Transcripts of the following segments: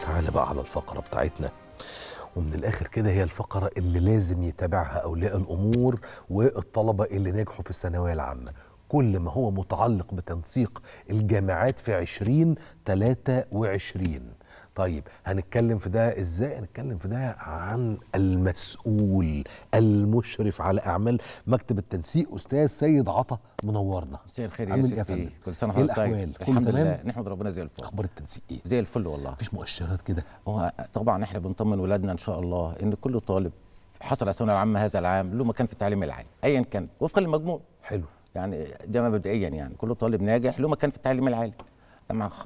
تعالى بقى على الفقرة بتاعتنا. ومن الآخر كده هي الفقرة اللي لازم يتابعها أولياء الأمور والطلبة اللي نجحوا في الثانوية العامة. كل ما هو متعلق بتنسيق الجامعات في 2023 طيب هنتكلم في ده إزاي؟ هنتكلم في ده عن المسؤول المشرف على أعمال مكتب التنسيق أستاذ سيد عطا منورنا. مساء الخير يا إيه يا إيه؟ فندم؟ كل سنة إيه وحضرتك طيب؟ الأحوال؟ كله الحمد؟ لله. نحمد ربنا زي الفل. أخبار التنسيق إيه؟ زي الفل والله. مفيش مؤشرات كده؟ هو طبعا إحنا بنطمن ولادنا إن شاء الله إن كل طالب حصل على الثانوية العامة هذا العام له مكان في التعليم العالي ايا كان وفقا للمجموع. حلو. يعني ده مبدئيا يعني كل طالب ناجح له مكان في التعليم العالي.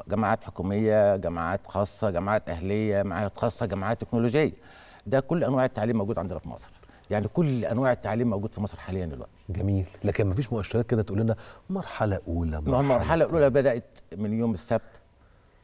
جامعات حكومية جامعات خاصة جامعات أهلية جامعات خاصة جامعات تكنولوجية. ده كل أنواع التعليم موجود عندنا في مصر. يعني كل أنواع التعليم موجود في مصر حاليا دلوقتي. جميل. لكن مفيش مؤشرات كده تقول لنا مرحلة أولى ما هو المرحلة الأولى بدأت من يوم السبت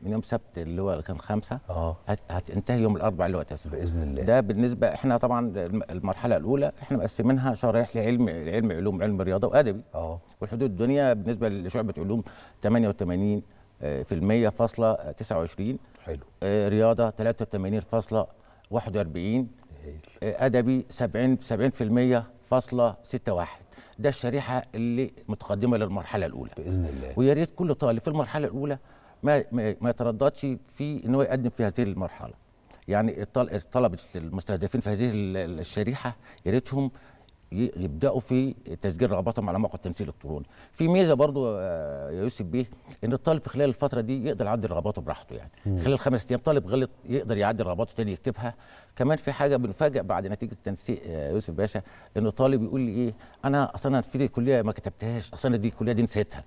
من يوم السبت اللي هو كان خمسة. آه. هت- هتنتهي يوم الأربعاء اللي هو تسعة بإذن الله. ده بالنسبة إحنا طبعا الم- المرحلة الأولى إحنا مقسمينها شرايح لعلم علم علوم علم رياضة وأدبي. آه. والحدود الدنيا بالنسبة لشعبة علوم 88 آه، في المية فاصلة 29 حلو. آه، رياضة 83 فاصلة 41 هايل. آه، أدبي 70 70 في المية فاصلة 61 ده الشريحة اللي متقدمة للمرحلة الأولى. بإذن الله. ويا ريت كل طالب في المرحلة الأولى ما ما, يترددش في إن هو يقدم في هذه المرحلة. يعني الطل- الطلبة المستهدفين في هذه ال- ال- الشريحة يا ريتهم يبدأوا في تسجيل رغباتهم على موقع التنسيق الإلكتروني. في ميزة برضو آه، يا يوسف بيه إن الطالب في خلال الفترة دي يقدر يعدل رغباته براحته يعني. خلال خمس أيام طالب غلط يقدر يعدل رغباته تاني يكتبها. كمان في حاجة بنفاجئ بعد نتيجة التنسيق آه، يوسف باشا إن الطالب يقول لي إيه أنا أصلا أنا في الكلية ما كتبتهاش أصلا دي الكلية دي نسيتها.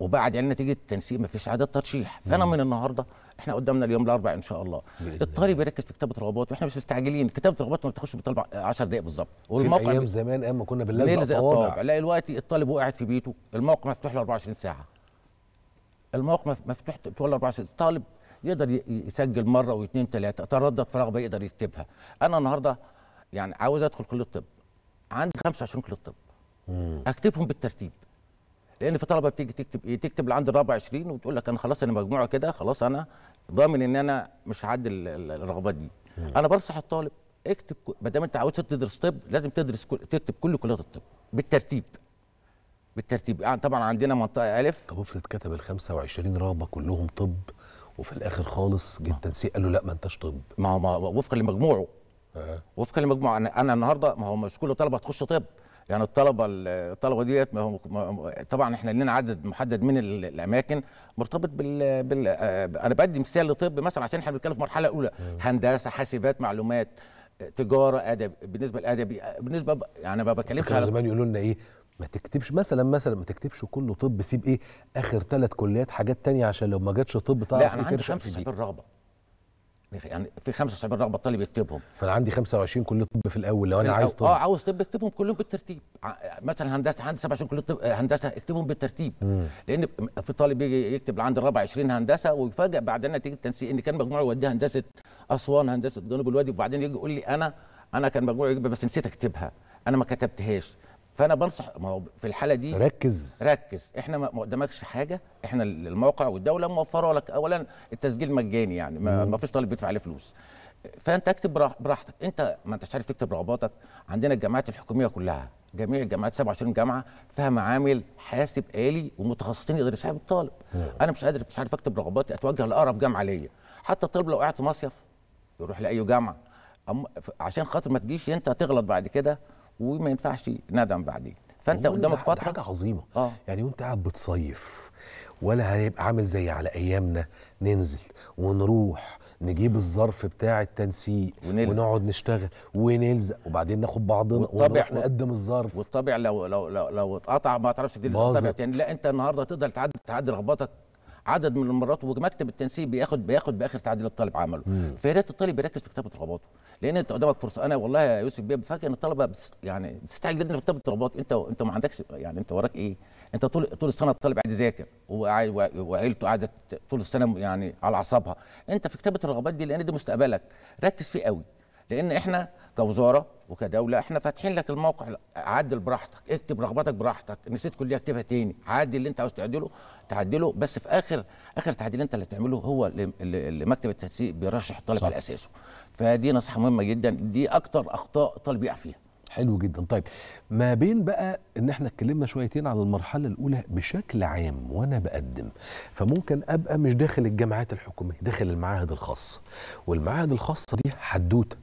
وبعد يعني نتيجة التنسيق مفيش عدد ترشيح. فأنا من النهارده إحنا قدامنا اليوم الأربعاء إن شاء الله. الطالب يركز في كتابة رغبات وإحنا مش مستعجلين. كتابة رغبات ما بتاخدش بتطلع 10 دقائق بالظبط. في أيام زمان أيام ما كنا بنلزق بنلزق طوابع الطوابع لا دلوقتي الطالب وقاعد في بيته. الموقع مفتوح له 24 ساعة. الموقع مف- مفتوح طول 24 ساعة. الطالب يقدر يسجل مرة واثنين ثلاثة تردد في رغبه يقدر يكتبها. أنا النهارده يعني عاوز أدخل كلية الطب. عندي 25 كلية طب. اكتبهم بالترتيب. لأن في طلبة بتيجي تكتب إيه تكتب اللي عند الرابع 20 وتقول لك أنا خلاص أنا مجموعة كده خلاص أنا ضامن إن أنا مش هعدي ال- ال- الرغبات دي. أنا بنصح الطالب اكتب ما دام أنت عاوز تدرس طب لازم تدرس كل تكتب كل كليات الطب بالترتيب. بالترتيب. يعني طبعا عندنا منطقة ألف. طب افرض كتب ال 25 رغبه كلهم طب وفي الآخر خالص جه التنسيق قال له لا ما أنتش طب. ما هو وفقا لمجموعه. آه. وفقا لمجموعه. أنا أنا النهارده ما هو مش كل الطلبه هتخش طب. يعني الطلبة الطلبة ديت طبعا إحنا لنا عدد محدد من ال- الأماكن مرتبط بال, بال آه، أنا بدي مثال لطب مثلا عشان إحنا بنتكلم في المرحله الاولى هندسة حاسبات معلومات تجارة أدب. بالنسبة للأدبي بالنسبة ب- يعني ما كانوا على زمان يقولوا لنا إيه؟ ما تكتبش مثلا مثلا ما تكتبش كله طب سيب إيه؟ آخر ثلاث كليات حاجات تانية عشان لو ما جاتش طب تعرف لا أنا إيه عندي ترشق في دي. 75 رغبة. يعني في 75 رغبه الطالب يكتبهم فانا عندي 25 كليه طب في الأول لو أنا عايز طب. آه عاوز طب اكتبهم كلهم بالترتيب. مثلا هندسة عندي 27 كليه طب آه، هندسة اكتبهم بالترتيب. لأن في طالب يجي يكتب عند الرابع 20 هندسة ويفاجئ بعد نتيجة التنسيق إن كان مجموعه يوديها هندسة أسوان هندسة جنوب الوادي. وبعدين يجي يقول لي أنا أنا كان مجموعه يجيب بس نسيت أكتبها. أنا ما كتبتهاش. فانا بنصح ما هو في الحاله دي ركز. ركز. إحنا ما قدامكش حاجة إحنا الموقع والدولة موفره لك. اولا التسجيل مجاني يعني ما, ما فيش طالب بيدفع عليه فلوس. فانت اكتب براح- براحتك. انت ما انتش عارف تكتب رغباتك. عندنا الجامعات الحكوميه كلها جميع الجامعات 27 جامعه فيها معامل حاسب آلي ومتخصصين يقدر يساعد الطالب. أنا مش قادر مش عارف اكتب رغباتي. اتوجه لأقرب جامعة ليا. حتى الطالب لو قاعد في مصيف يروح لأي جامعة. عشان خاطر ما تجيش انت تغلط بعد كده. وما ينفعش ندم بعدين فأنت قدامك فترة حاجة عظيمة آه. يعني وأنت قاعد بتصيف ولا هيبقى عامل زي على أيامنا ننزل ونروح نجيب الظرف بتاع التنسيق ونلزق. ونقعد نشتغل ونلزق وبعدين ناخد بعضنا ونروح نقدم الظرف والطبع لو لو لو, لو اتقطع ما تعرفش تلزق. الطبع تاني لا أنت النهارده تقدر تعدل تعدل رغباتك عدد من المرات ومكتب التنسيق بياخد بياخد بآخر تعديل الطالب عمله. فيا ريت الطالب يركز في كتابة رغباته. لأن أنت قدامك فرصة. أنا والله يا يوسف بيه فاكر إن الطلبة بتس يعني بتستعجل جدا في كتابة الرغبات أنت أنت ما عندكش يعني أنت وراك إيه؟ أنت طول طول السنة الطالب قاعد يذاكر. وعيلته قاعدة طول السنة يعني على أعصابها. أنت في كتابة الرغبات دي لأن دي مستقبلك. ركز فيه قوي. لأن إحنا كوزاره وكدوله إحنا فاتحين لك الموقع. عدل براحتك اكتب رغباتك براحتك نسيت كلية اكتبها تاني. عدل اللي انت عاوز تعدله تعدله بس في آخر آخر تعديل انت اللي تعمله هو اللي- مكتب التنسيق بيرشح الطالب. على أساسه. فدي نصيحة مهمة جدا دي أكتر أخطاء الطالب يقع فيها. حلو جدا. طيب ما بين بقى إن إحنا اتكلمنا شويتين عن المرحلة الأولى بشكل عام وأنا بقدم فممكن أبقى مش داخل الجامعات الحكومية داخل المعاهد الخاصة. والمعاهد الخاصة دي حدوتة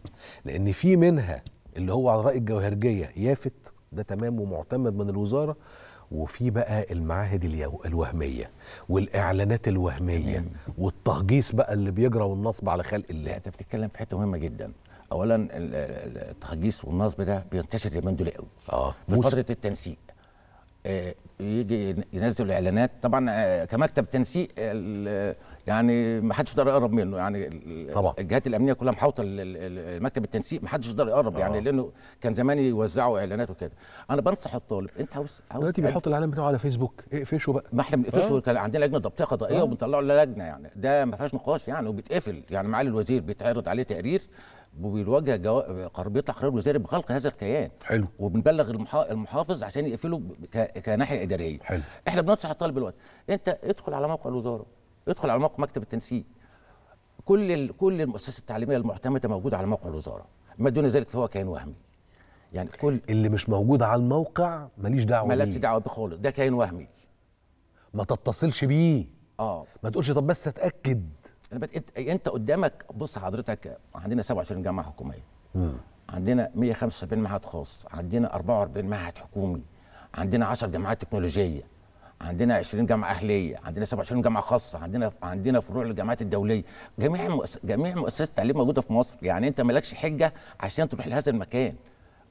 لأن في منها اللي هو على رأي الجوهرجيه يافت ده تمام ومعتمد من الوزارة وفي بقى المعاهد الوهمية والإعلانات الوهمية. والتهجيص بقى اللي بيجرى والنصب على خلق الله. أنت بتتكلم في حتة مهمة جدا. اولا ال- ال- التهجيس والنصب ده بينتشر اليومين دول قوي آه في. فترة التنسيق آه، يجي ينزل إعلانات طبعا آه، كمكتب تنسيق يعني ما حدش يقدر يقرب منه يعني طبعا. الجهات الأمنية كلها محاوطة مكتب التنسيق ما حدش يقدر يقرب آه. يعني لأنه كان زمان يوزعوا إعلانات وكده أنا بنصح الطالب أنت عاوز عاوز دلوقتي بيحط الإعلان بتاعه على فيسبوك اقفشه بقى ما إحنا بنقفشه آه. كان عندنا لجنة ضبطيه قضائية آه. وبنطلعه للجنه يعني ده ما فيهاش نقاش يعني وبيتقفل يعني معالي الوزير بيتعرض عليه تقرير وبيواجه جو... قرار بيطلع قرار وزاري بغلق هذا الكيان. حلو. وبنبلغ المحا... المحافظ عشان يقفله ك... كناحية إدارية. حلو. إحنا بننصح الطالب دلوقتي أنت ادخل على موقع الوزارة ادخل على موقع مكتب التنسيق. كل ال... كل المؤسسات التعليمية المعتمدة موجودة على موقع الوزارة. ما دون ذلك فهو كيان وهمي. يعني كل اللي مش موجود على الموقع ماليش دعوة مالكش بيه. دعوة بيه خالص. ده كيان وهمي. ما تتصلش بيه. آه. ما تقولش طب بس أتأكد. انت أنت قدامك بص حضرتك عندنا 27 جامعة حكومية. عندنا 175 معهد خاص. عندنا 44 معهد حكومي. عندنا 10 جامعات تكنولوجية. عندنا 20 جامعة أهلية. عندنا 27 جامعة خاصة. عندنا عندنا فروع للجامعات الدولية. جميع المؤس... جميع مؤسسات التعليم موجودة في مصر. يعني أنت مالكش حجة عشان تروح لهذا المكان.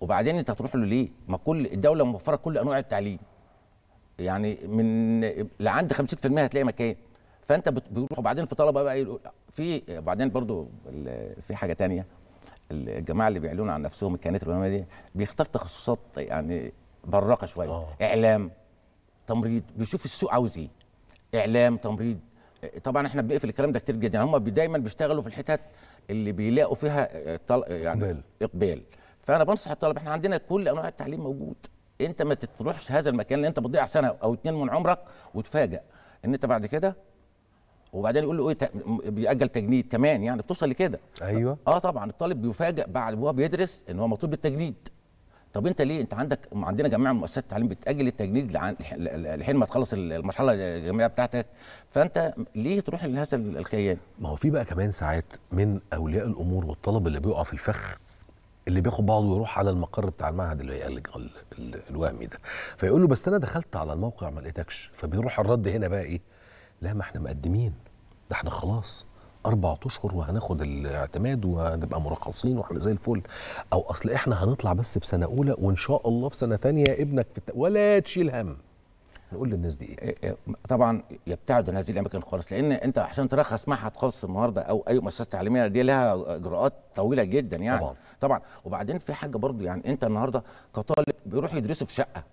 وبعدين أنت هتروح له ليه؟ ما كل الدولة موفرة كل أنواع التعليم. يعني من لعند 50% هتلاقي مكان. فانت بت- بيروح وبعدين في طلبة بقى يقول- في بعدين برضو في حاجة تانية الجماعة اللي بيعلنوا عن نفسهم الكيانات الاماميه دي بيختار تخصصات يعني براقة شوية. آه. إعلام تمريض بيشوف السوق عاوز إيه. إعلام تمريض طبعا إحنا بنقفل الكلام ده كتير جدا. هم دايما بيشتغلوا في الحتت اللي بيلاقوا فيها طل... يعني إقبال. إقبال. فأنا بنصح الطالب إحنا عندنا كل أنواع التعليم موجود. أنت ما تروحش هذا المكان لأن أنت بتضيع سنة أو اتنين من عمرك وتفاجئ إن أنت بعد كده وبعدين يقول له إيه بيأجل تجنيد كمان يعني بتوصل لكده. أيوه. آه طبعا الطالب بيفاجئ بعد وهو بيدرس إن هو مطلوب بالتجنيد. طب أنت ليه؟ أنت عندك عندنا جميع مؤسسات التعليم بتأجل التجنيد لحين ما تخلص المرحلة الجامعية بتاعتك. فأنت ليه تروح لهذا الكيان؟ ما هو في بقى كمان ساعات من أولياء الأمور والطلبه اللي بيقع في الفخ اللي بياخد بعضه ويروح على المقر بتاع المعهد اللي ال- ال- ال- الوهمي ده. فيقول له بس أنا دخلت على الموقع ما لقيتكش. فبيروح الرد هنا بقى إيه؟ لا ما إحنا مقدمين. ده إحنا خلاص. أربع أشهر وهناخد الاعتماد وهنبقى مرخصين وإحنا زي الفل. أو أصل إحنا هنطلع بس بسنه أولى وإن شاء الله في سنة تانية ابنك في الت... ولا تشيل هم. نقول للناس دي إيه؟ إيه، طبعا يبتعد عن هذه الاماكن خالص. لأن أنت عشان ترخص معهد خاص النهارده أو أي مؤسسة تعليمية دي لها إجراءات طويلة جدا يعني. طبعاً. طبعا. وبعدين في حاجة برضو يعني أنت النهارده كطالب بيروح يدرسوا في شقة.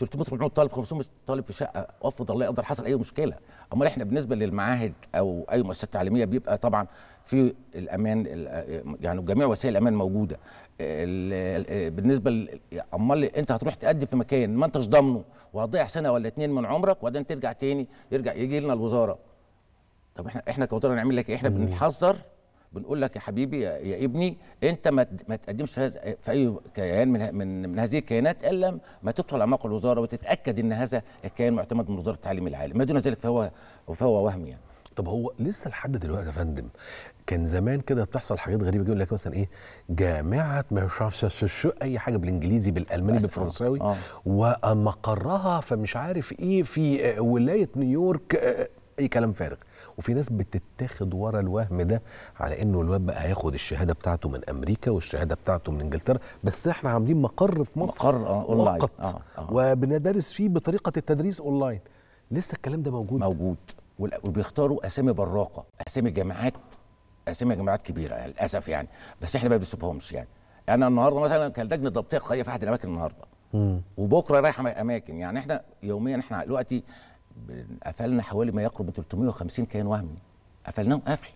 300 400 طالب 500 طالب في شقة. افرض الله يقدر حصل أي مشكلة. أمال إحنا بالنسبة للمعاهد أو أي مؤسسه تعليمية بيبقى طبعا في الأمان ال- يعني جميع وسائل الأمان موجودة. ال- ال- بالنسبة أمال أنت هتروح تقدم في مكان ما أنتش ضامنه وهتضيع سنة ولا اتنين من عمرك وبعدين ترجع تاني يرجع يجي لنا الوزارة. طب إحنا إحنا كوزارة نعمل لك إيه؟ إحنا بنحذر بنقول لك يا حبيبي يا, ابني انت ما ما تقدمش في, أي كيان من من, من هذه الكيانات إلا ما تدخل موقع الوزارة وتتأكد إن هذا الكيان معتمد من وزارة التعليم العالي ما دون ذلك فهو فهو وهم يعني طب هو لسه لحد دلوقتي يا فندم كان زمان كده بتحصل حاجات غريبة يقول لك مثلا إيه جامعة شو- شو أي حاجة بالإنجليزي بالألماني للأسف، بالفرنساوي آه. ومقرها فمش عارف إيه في آه، ولاية نيويورك آه، أي كلام فارغ. وفي ناس بتتاخد ورا الوهم ده على إنه الواد بقى هياخد الشهادة بتاعته من أمريكا والشهادة بتاعته من إنجلترا بس إحنا عاملين مقر في مصر. مقر، أونلاين. مؤقت. آه، آه. وبندرس فيه بطريقة التدريس اونلاين لسه الكلام ده موجود. موجود. وبيختاروا أسامي براقة أسامي جامعات أسامي جامعات كبيرة يعني للأسف يعني. بس إحنا ما بنسيبهمش يعني. أنا النهارده مثلا كان لجنة ضبطيه قضائيه في أحد الأماكن النهارده. وبكرة رايحه أماكن. يعني إحنا يوميا إحنا دلوقتي قفلنا حوالي ما يقرب من 350 كيان وهمي قفلناهم قفل.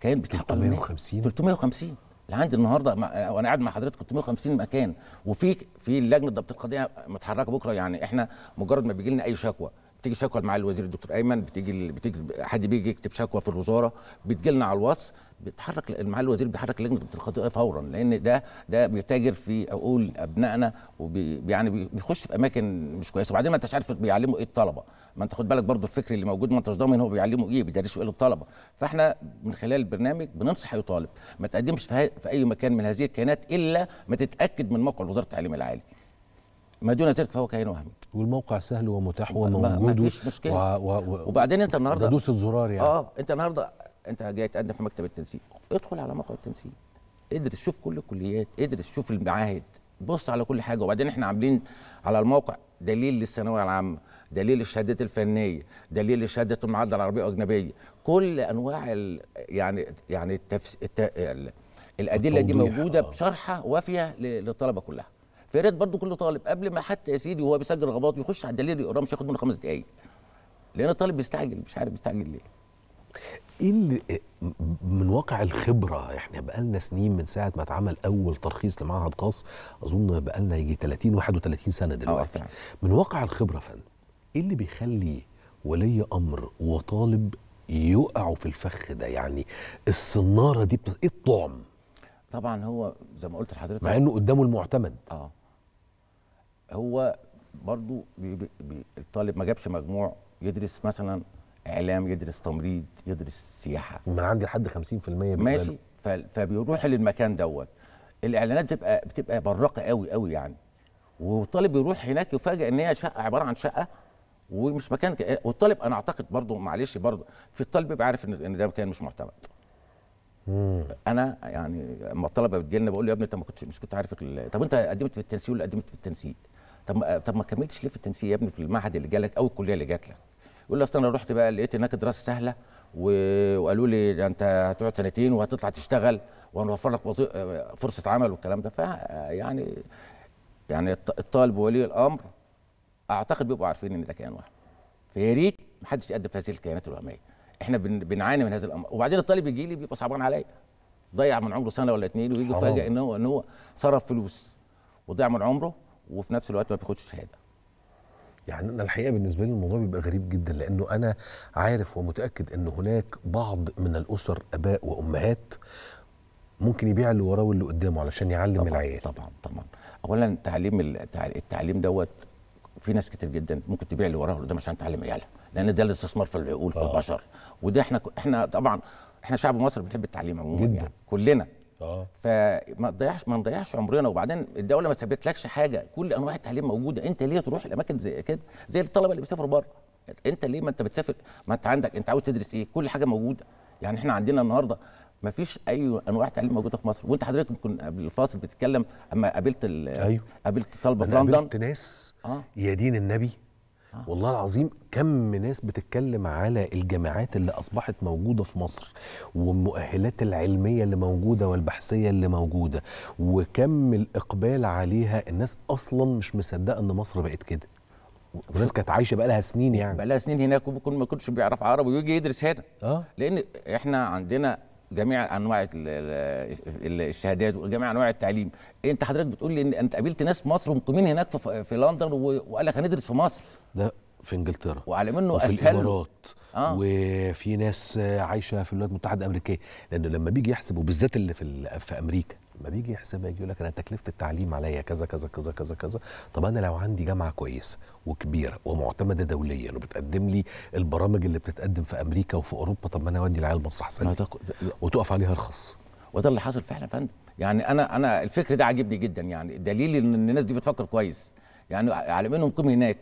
كيان بيتحقق للناس. 350 350 اللي عندي النهارده مع وأنا قاعد مع حضرتك 350 مكان. وفي في لجنة ضبط القضية متحركة بكرة. يعني إحنا مجرد ما بيجي لنا أي شكوى. بتيجي شكوى مع الوزير الدكتور أيمن بتيجي بتيجي حد بيجي يكتب شكوى في الوزارة بتجي لنا على الواتس بيتحرك مع الوزير بيحرك لجنة ضبط القضية فورا لأن ده ده بيتاجر في عقول أبنائنا وبي يعني بي- بيخش في أماكن مش كويسة. وبعدين ما أنتش عارف بيعلموا إيه الطلبة. ما أنت خد بالك برضو الفكر اللي موجود ما أنتش ضامن هو بيعلموا إيه بيدرسوا إيه للطلبة. فإحنا من خلال البرنامج بننصح أي طالب ما تقدمش في, في أي مكان من هذه الكيانات إلا ما تتأكد من موقع وزاره التعليم العالي. ما دون ذلك فهو كيان وهمي. والموقع سهل ومتاح ما- ما وموجود فيش مشكلة. و... و... و... وبعدين انت النهارده ده دوسة زرار يعني. آه انت النهارده انت جاي تقدم في مكتب التنسيق. ادخل على موقع التنسيق. ادرس شوف كل الكليات ادرس شوف المعاهد. بص على كل حاجة. وبعدين إحنا عاملين على الموقع دليل للثانوية العامة دليل للشهادات الفنية دليل لشهادة المعادلة العربية واجنبيه كل أنواع ال يعني يعني التفس الت... ال... الأدلة دي موجودة آه. بشرحه وافية للطلبة كلها. فيا ريت برضه كل طالب قبل ما حتى يا سيدي وهو بيسجل رغبات يخش على الدليل يقراه مش هياخد منه خمس دقائق لأن الطالب بيستعجل مش عارف بيستعجل ليه. إيه اللي من واقع الخبرة إحنا بقالنا سنين من ساعة ما اتعمل أول ترخيص لمعهد خاص أظن بقالنا يجي 30 31 سنة دلوقتي. فعلا. من واقع الخبرة فن إيه اللي بيخلي ولي أمر وطالب يقعوا في الفخ ده؟ يعني الصنارة دي بت... إيه الطعم؟ طبعا هو زي ما قلت لحضرتك مع إنه قدامه المعتمد. آه. هو برضو بي بي الطالب ما جابش مجموع يدرس مثلا إعلام يدرس تمريض يدرس سياحة. من عندي لحد 50% بيقبلوا. ماشي. فبيروح للمكان دوت. الإعلانات بتبقى بتبقى براقة قوي قوي يعني. والطالب بيروح هناك يفاجئ إن هي شقة عبارة عن شقة ومش مكان ك- والطالب أنا أعتقد برضو معلش برضو في الطالب بيبقى عارف ان ده مكان مش معتمد. أنا يعني لما الطلبة بتجي لنا بقول له يا ابني أنت ما كنتش مش كنت عارف طب أنت قدمت في التنسيق ولا قدمت في التنسيق؟ طب ما طب ما كملتش ليه في التنسيق يا ابني في المعهد اللي جالك أو الكلية اللي جات لك يقول لي أصل أنا رحت بقى لقيت هناك دراسة سهلة و... وقالوا لي ده أنت هتقعد سنتين وهتطلع تشتغل وهنوفر لك وظي... فرصة عمل والكلام ده. ف يعني يعني الط- الطالب وولي الأمر أعتقد بيبقوا عارفين إن ده كيان وهم فيا ريت محدش يقدم في هذه الكيانات الوهمية. إحنا بن... بنعاني من هذا الأمر. وبعدين الطالب يجي لي بيبقى صعبان عليا. ضيع من عمره سنة ولا اتنين ويجي. يفاجئ إن هو إن هو صرف فلوس وضيع من عمره وفي نفس الوقت ما بياخدش شهاده. يعني أنا الحقيقة بالنسبة لي الموضوع بيبقى غريب جدا لأنه أنا عارف ومتأكد إن هناك بعض من الأسر آباء وأمهات ممكن يبيع اللي وراه واللي قدامه علشان يعلم طبعا العيال. طبعا طبعا. اولا تعليم التع- التعليم دوت في ناس كتير جدا ممكن تبيع اللي وراه واللي عشان تعلم عيالها لأن ده الاستثمار في العقول في آه. البشر. وده إحنا إحنا طبعا إحنا شعب مصر بنحب التعليم عموما. يعني كلنا. آه. فما تضيعش ما نضيعش عمرنا. وبعدين الدولة ما سابتلكش حاجة. كل أنواع التعليم موجودة. أنت ليه تروح الاماكن زي كده؟ زي الطلبة اللي بيسافروا بره. أنت ليه ما أنت بتسافر؟ ما أنت عندك أنت عاوز تدرس إيه؟ كل حاجة موجودة. يعني إحنا عندنا النهارده ما فيش أي أنواع تعليم موجودة في مصر. وأنت حضرتك ممكن قبل الفاصل بتتكلم أما قابلت ال- أيوه. قابلت طلبة في لندن. قابلت ناس آه. يا دين النبي والله العظيم كم ناس بتتكلم على الجامعات اللي أصبحت موجودة في مصر والمؤهلات العلمية اللي موجودة والبحثية اللي موجودة وكم الإقبال عليها. الناس أصلا مش مصدقة إن مصر بقت كده. وناس كانت عايشة بقى لها سنين يعني. بقى لها سنين هناك وممكن ما كنتش بيعرف عربي ويجي يدرس هنا. آه. لأن إحنا عندنا جميع أنواع ال- ال- ال- الشهادات وجميع أنواع التعليم. أنت حضرتك بتقول لي إن أنت قابلت ناس مصر مقيمين هناك في, لندن وقال لك هندرس في مصر. ده في إنجلترا. وعلى منه وفي اسهل الإمارات. آه. وفي ناس عايشة في الولايات المتحدة الامريكيه لأنه لما بيجي يحسب وبالذات اللي في في أمريكا لما بيجي يحسبها يجي يقول لك أنا تكلفة التعليم عليا كذا كذا كذا كذا كذا. طب أنا لو عندي جامعة كويسة وكبيرة ومعتمدة دوليا وبتقدم لي البرامج اللي بتتقدم في أمريكا وفي أوروبا طب ما أنا أودي العيال ما. ده ك- ده- وتقف عليها ارخص. وده اللي حصل فعلا يا فندم. يعني أنا أنا الفكر ده عاجبني جدا يعني. دليل إن الناس دي بتفكر كويس. يعني على منهم قيم هناك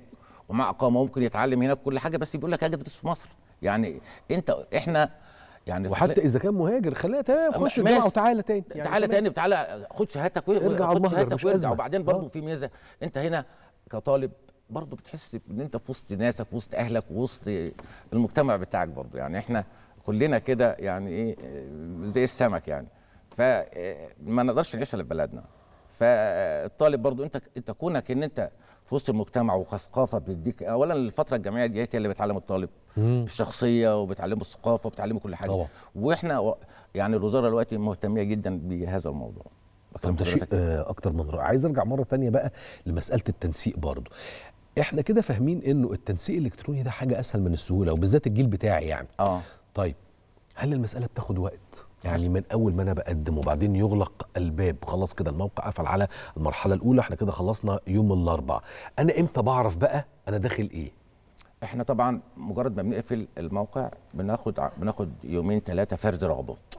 ومع إقامة ممكن يتعلم هناك كل حاجة بس بيقول لك هاجي ادرس في مصر. يعني انت إحنا يعني وحتى إذا كان مهاجر خليها تمام خش. الجامعة وتعالى تاني يعني تعالى. تاني تعالى خد شهادتك و- ارجع على خد المهجر، شهادتك مش وارجع. وبعدين برضه آه. في ميزة انت هنا كطالب برضه بتحس ان انت في وسط ناسك وسط أهلك وسط المجتمع بتاعك برضه يعني إحنا كلنا كده يعني إيه زي السمك يعني فما نقدرش نعيش في بلدنا فالطالب برضو انت انت كونك ان انت في وسط المجتمع وثقافه بتديك اولا الفترة الجامعية دي هي اللي بتعلم الطالب الشخصية وبتعلمه الثقافة وبتعلمه كل حاجة. طبعا. وإحنا يعني الوزارة دلوقتي مهتمية جدا بهذا الموضوع. طب ده شيء. آه، أكتر من رائع عايز أرجع مرة تانية بقى لمسألة التنسيق برضو. إحنا كده فاهمين إنه التنسيق الإلكتروني ده حاجة أسهل من السهولة وبالذات الجيل بتاعي يعني. آه. طيب هل المسألة بتاخد وقت؟ يعني من أول ما أنا بقدم وبعدين يغلق الباب خلاص كده الموقع قفل على المرحلة الأولى إحنا كده خلصنا يوم الأربعاء. أنا إمتى بعرف بقى أنا داخل إيه؟ إحنا طبعا مجرد ما بنقفل الموقع بناخد بناخد يومين ثلاثة فرز رغبات.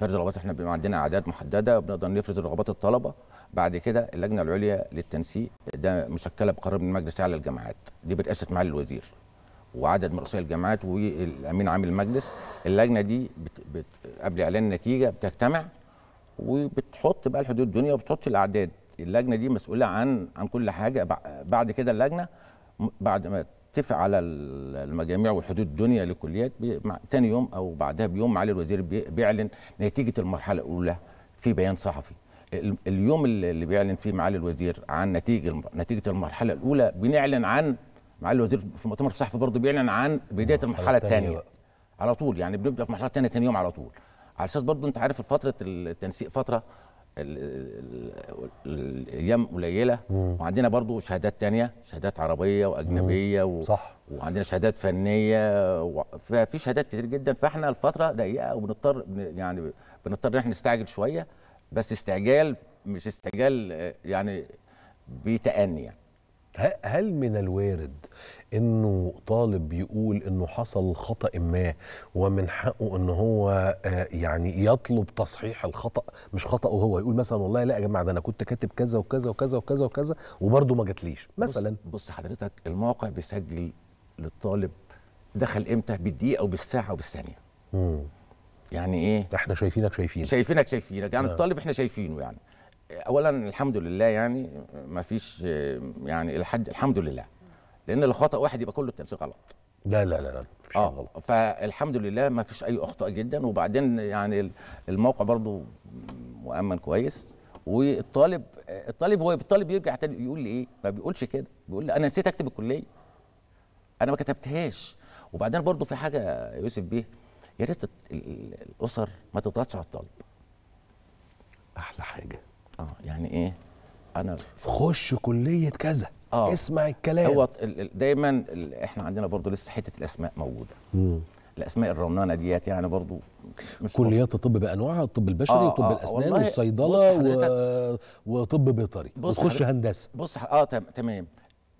فرز رغبات إحنا بيبقى عندنا أعداد محددة بنقدر نفرز رغبات الطلبة. بعد كده اللجنة العليا للتنسيق ده مشكلة بقرار من المجلس الاعلى للجامعات. دي برئاسه معالي الوزير. وعدد من رؤساء الجامعات والأمين عام المجلس اللجنة دي بت بت قبل إعلان النتيجة بتجتمع وبتحط بقى الحدود الدنيا وبتحط الأعداد. اللجنة دي مسؤولة عن عن كل حاجة. بع- بعد كده اللجنة بعد ما تتفق على ال- المجاميع والحدود الدنيا للكليات تاني يوم أو بعدها بيوم معالي الوزير بي- بيعلن نتيجة المرحلة الأولى في بيان صحفي. ال- اليوم اللي بيعلن فيه معالي الوزير عن نتيجه نتيجة المرحلة الأولى بنعلن عن معالي الوزير في المؤتمر الصحفي برضه بيعلن عن بداية المرحلة التانية الثانية. على طول يعني بنبدأ في المرحله الثانية ثاني يوم على طول. على أساس برضه أنت عارف فترة التنسيق فترة ال- ال- ال- الأيام قليلة. وعندنا برضه شهادات تانية شهادات عربية وأجنبية و... صح. وعندنا شهادات فنية و... ففي شهادات كتير جدا. فإحنا الفترة ضيقة وبنضطر بن- يعني بنضطر إن إحنا نستعجل شوية. بس استعجال مش استعجال آه، يعني بتأني يعني. هل من الوارد إنه طالب يقول إنه حصل خطأ ما ومن حقه إن هو آه، يعني يطلب تصحيح الخطأ؟ مش خطأه هو يقول مثلا والله لا يا جماعة ده أنا كنت كاتب كذا وكذا وكذا وكذا وكذا وبرضه ما جاتليش. مثلا بص, بص حضرتك الموقع بيسجل للطالب دخل إمتى؟ بالدقيقة وبالساعة وبالثانية. يعني إيه؟ إحنا شايفينك شايفين شايفينك شايفينك يعني الطالب إحنا شايفينه يعني. اولا الحمد لله يعني ما فيش يعني الحد الحمد لله. لأن الخطا واحد يبقى كله التنسيق غلط. لا لا لا لا آه غلط. فالحمد لله ما فيش أي أخطاء جدا. وبعدين يعني الموقع برضو مؤمن كويس. والطالب الطالب هو الطالب يرجع تاني يقول لي إيه؟ ما بيقولش كده. بيقول لي أنا نسيت أكتب الكلية. أنا ما كتبتهاش. وبعدين برضو في حاجة يوسف بيه يا ريت ال- ال- الأسر ما تضغطش على الطالب. أحلى حاجة. آه يعني إيه؟ أنا خش كلية كذا. آه. اسمع الكلام. هو دايما إحنا عندنا برضو لسه حتة الأسماء موجودة. مم. الأسماء الرنانة ديت يعني برضو كليات الطب بأنواعها الطب البشري آه، وطب آه، الأسنان والصيدلة و... وطب بيطري. وتخش هندسة. بص آه تم- تمام.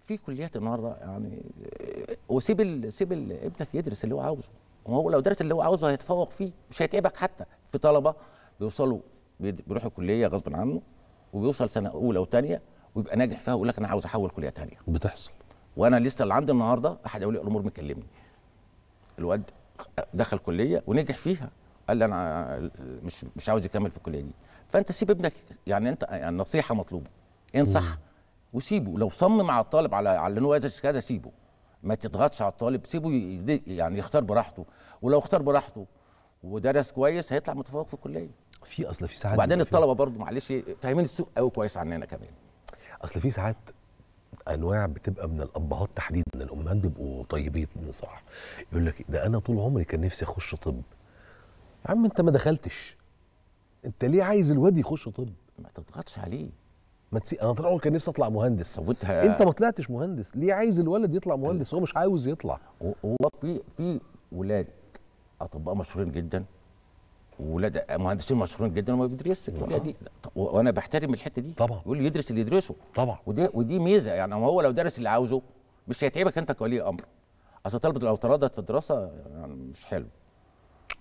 في كليات النهارده يعني آه، وسيب ال... سيب ال... ابنك يدرس اللي هو عاوزه. وهو لو درس اللي هو عاوزه هيتفوق فيه مش هيتعبك حتى. في طلبة بيوصلوا بيروحوا الكلية غصب عنه وبيوصل سنة أولى وثانيه ويبقى ناجح فيها ويقول لك أنا عاوز أحول كلية ثانية بتحصل. وأنا لسه اللي عندي النهارده أحد أولياء الأمور مكلمني الواد دخل كلية ونجح فيها. قال لي أنا مش مش عاوز يكمل في الكلية دي. فأنت سيب ابنك يعني انت يعني نصيحة مطلوبة. انصح وسيبه. لو صمم على الطالب على على ان هو كذا سيبه. ما تضغطش على الطالب. سيبه يعني يختار براحته. ولو اختار براحته ودرس كويس هيطلع متفوق في الكلية. في أصل في ساعات وبعدين الطلبة برضو معلش فاهمين السوق قوي كويس عننا كمان. أصل في ساعات أنواع بتبقى من الأبهات تحديدا الأمهات بيبقوا طيبين صح يقول لك ده أنا طول عمري كان نفسي أخش طب. يا عم أنت ما دخلتش. أنت ليه عايز الواد يخش طب؟ ما تضغطش عليه. ما تسي... أنا طول عمري كان نفسي أطلع مهندس. وأنت؟ أنت ما طلعتش مهندس. ليه عايز الولد يطلع مهندس؟ هو مش عاوز يطلع. هو في في ولاد أطباء مشهورين جدا وولاد مهندسين مشهورين جدا وما بيدرسش الكليه دي وأنا بحترم الحتة دي. طبعا. يقول لي يدرس اللي يدرسه. طبعا. ودي ودي ميزة يعني هو لو درس اللي عاوزه مش هيتعبك أنت كولي أمر. أصل طلبة لو تردد في الدراسة يعني مش حلو.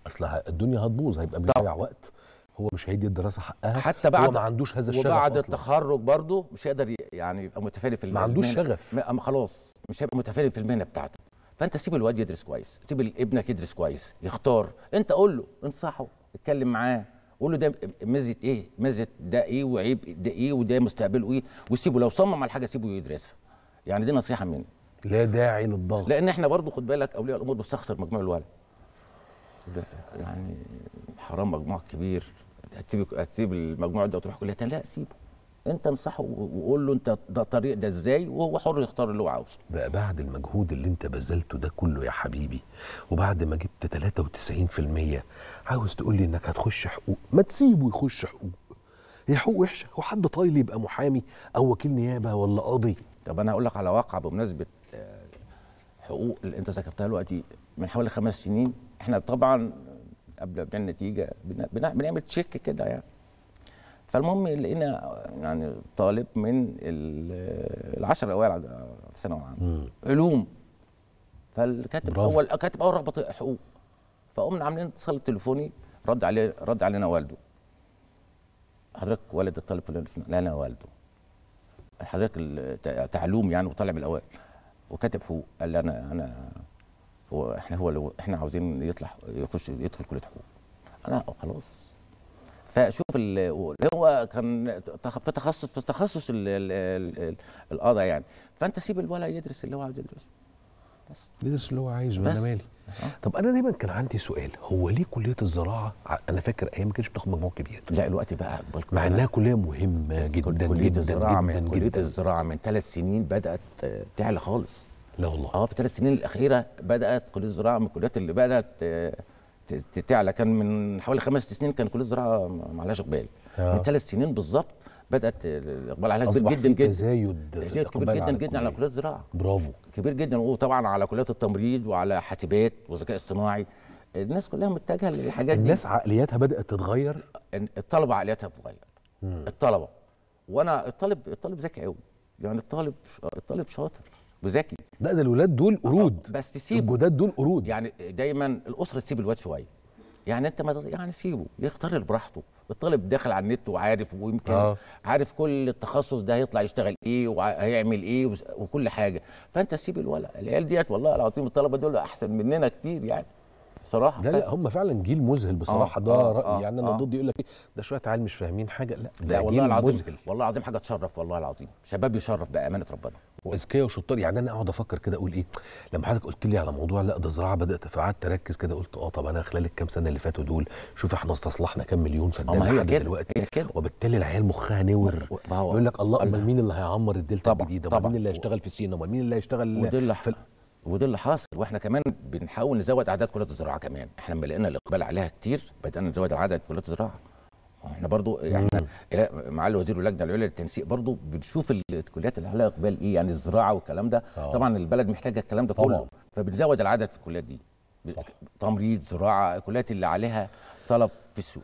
أصل الدنيا هتبوظ هيبقى بيضيع وقت. هو مش هيدي الدراسة حقها. حتى بعد هو ما عندوش هذا الشغف وبعد أصلاً. التخرج برضه مش هيقدر يعني يبقى متفاني في ما عندوش شغف. ما خلاص مش هيبقى متفاني في المهنة بتاعته. فأنت سيب الواد يدرس كويس سيب ابنك يدرس كويس يختار. أنت قول له انصحه. اتكلم معاه قول له ده ميزه إيه؟ ميزه ده إيه وعيب ده إيه وده مستقبله إيه؟ وسيبه لو صمم على حاجة سيبه يدرسها يعني دي نصيحة مني لا داعي للضغط. لأن إحنا برضو خد بالك أولياء الأمور بتستخسر مجموع الولد. يعني حرام مجموع كبير. هتسيب هتسيب المجموع ده وتروح كلية لا سيبه. انت انصحه وقول له انت ده الطريق ده إزاي وهو حر يختار اللي هو عاوزه. بقى بعد المجهود اللي انت بذلته ده كله يا حبيبي وبعد ما جبت 93% عاوز تقول لي انك هتخش حقوق؟ ما تسيبه يخش حقوق. هي حقوق وحشة. هو حد طايل يبقى محامي أو وكيل نيابة ولا قاضي؟ طب أنا هقول لك على واقع بمناسبة آه، حقوق اللي انت ذكرتها دلوقتي من حوالي خمس سنين. إحنا طبعا قبل قبل النتيجه بن- بن- بنعمل تشيك كده يعني. فالمهم لقينا يعني طالب من ال- العشر الأوائل على- في الثانوية العامة. علوم. فالكاتب. اول كاتب أول رغبه حقوق. فقمنا عاملين اتصال تليفوني رد عليه رد علينا والده. حضرتك والد الطالب فلان. لا أنا والده. حضرتك تعلوم يعني وطالع من الأوائل. وكاتب حقوق. قال لي أنا أنا هو إحنا هو إحنا عاوزين يطلع يخش يدخل كلية حقوق. أنا خلاص. فشوف هو كان في تخصص في تخصص ال- ال- ال- ال- القضاء يعني. فأنت سيب الولد يدرس اللي هو عاوز يدرسه. بس. يدرس اللي هو عايزه. أنا مالي. طب أنا دايما كان عندي سؤال هو ليه كلية الزراعة أنا فاكر أيام ما كانتش بتاخد مجموع كبير؟ لا الوقت بقى مع إنها كلية مهمة جدا كلية جدا الزراعة جدا من كلية جدا الزراعة من ثلاث سنين بدأت تعلى خالص. لا والله. أه في الثلاث سنين الأخيرة بدأت كلية الزراعة من الكليات اللي بدأت آه، تعلى كان من حوالي خمس سنين كان كليه الزراعة ما عليهاش إقبال. آه. من ثلاث سنين بالظبط بدأت الإقبال عليها كبير جدا جدا. تزايد تزايد كبير جدا جدا على. كلية الزراعة. برافو. كبير جدا وطبعا على كليات التمريض وعلى حاسبات وذكاء اصطناعي. الناس كلها متجهة للحاجات دي. الناس عقلياتها بدأت تتغير؟ الطلبة عقلياتها بتتغير. الطلبة. وأنا الطالب الطالب ذكي قوي يعني الطالب الطالب شاطر. وذكي لا ده الولاد دول قرود. بس تسيبه. الجداد دول قرود. يعني دايما الأسرة تسيب الواد شوية. يعني أنت ما يعني سيبه يختار براحته. الطالب داخل على النت وعارف ويمكن آه. آه. عارف كل التخصص ده هيطلع يشتغل إيه وهيعمل إيه وكل حاجة. فأنت سيب الولد. العيال ديت والله العظيم الطلبة دول أحسن مننا كتير يعني. الصراحة لا لا هم فعلا جيل مذهل بصراحة. آه، ده آه، رأيي. آه، يعني أنا آه. ضد يقول لك إيه ده شوية عيال مش فاهمين حاجة. لا ده لا والله جيل العظيم مذهل. والله العظيم حاجة تشرف والله العظيم. شباب يشرف بأمانة ربنا. واذكياء وشطار. يعني أنا أقعد أفكر كده أقول إيه؟ لما حضرتك قلت لي على موضوع لا ده زراعة بدأت فقعدت أركز كده قلت آه طب أنا خلال الكام سنة اللي فاتوا دول شوف إحنا استصلحنا كام مليون فدان هي لحد دلوقتي كده. وبالتالي العيال مخها نور. يقول لك الله أمال مين اللي هيعمر الدلتا الجديدة؟ طبعاً. امال مين اللي هيشتغل في سينا أمال مين اللي هيشتغل وده اللي في وده اللي حاصل. وإحنا كمان بنحاول نزود أعداد كليات الزراعة كمان. إحنا لما لقينا الإقبال عليها كتير بدأنا نزود في كليات الزراعة. إحنا برضو إحنا معالي الوزير واللجنة العليا للتنسيق برضو بنشوف الكليات اللي عليها إقبال إيه؟ يعني الزراعة والكلام ده. آه. طبعا البلد محتاجة الكلام ده. كله. فبنزود العدد في الكليات دي. تمريض زراعة الكليات اللي عليها طلب في السوق.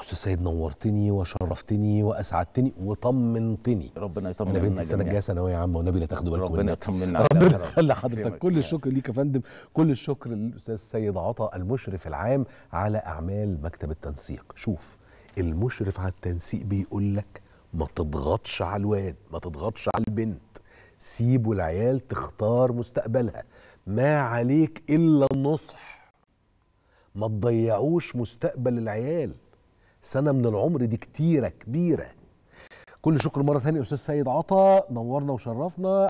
أستاذ سيد نورتني وشرفتني وأسعدتني وطمنتني. ربنا يطمن أنا بنتي السنة الجاية. ثانوية عامة والنبي لا تاخدوا بالكم ربنا على ربنا. يخلي حضرتك. كل الشكر ليك يا فندم. كل الشكر للأستاذ سيد عطا المشرف العام على أعمال مكتب التنسيق. شوف. المشرف على التنسيق بيقول لك ما تضغطش على الواد ما تضغطش على البنت. سيبوا العيال تختار مستقبلها. ما عليك إلا النصح. ما تضيعوش مستقبل العيال. سنة من العمر دي كتيرة كبيرة. كل شكر مرة ثانية أستاذ سيد عطا. نورنا وشرفنا.